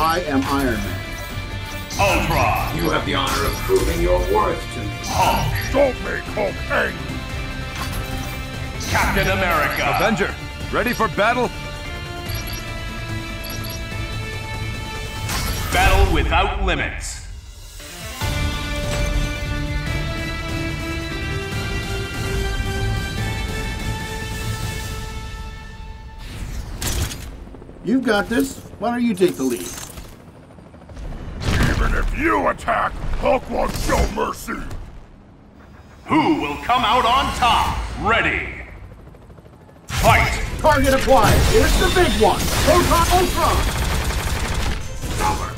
I am Iron Man. Ultron. You have the honor of proving your worth to me. Hulk. Don't make Hulk angry. Captain America. Avenger, ready for battle? Battle without limits. You've got this. Why don't you take the lead? Even if you attack, Hulk won't show mercy. Who will come out on top? Ready. Fight. Target acquired. Here's the big one. Proton Ultron. Over.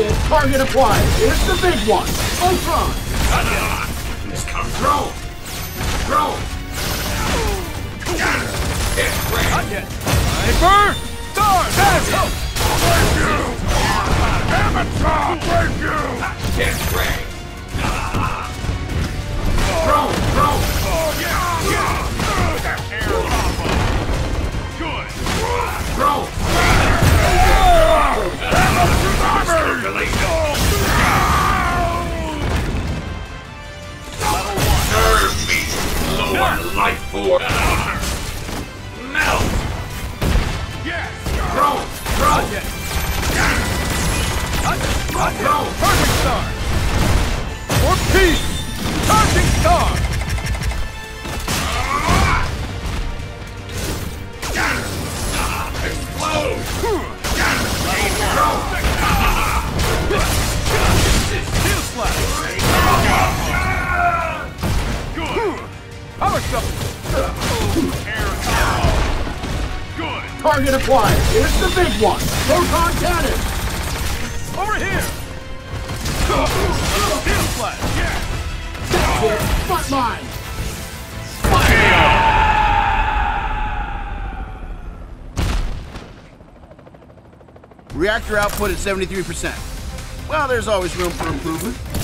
It. Target acquired. Here's the big one. Ultron. Come. Throw. Throw. Hit way. Hyper! Star! That's Thank you! Damn it, God! Thank you! Hit way. Throw. Throw. Good. Throw. Force. Melt. Yes. Throw. Throw. Throw. Star! For peace! Charging Star! Explode. Steel Target acquired. Here's the big one. Proton cannon. Over here! Steel Slash! That's it. Front line. Fire! Reactor output at 73%. Well, there's always room for improvement.